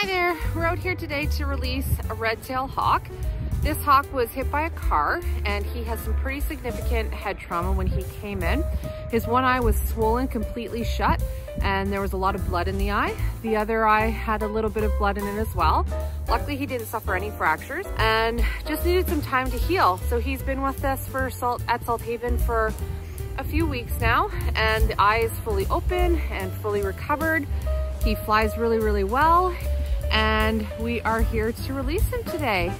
Hi there, we're out here today to release a red-tailed hawk. This hawk was hit by a car and he has some pretty significant head trauma when he came in. His one eye was swollen completely shut and there was a lot of blood in the eye. The other eye had a little bit of blood in it as well. Luckily he didn't suffer any fractures and just needed some time to heal. So he's been with us for Salt at Salthaven for a few weeks now and the eye is fully open and fully recovered. He flies really, really well and we are here to release him today.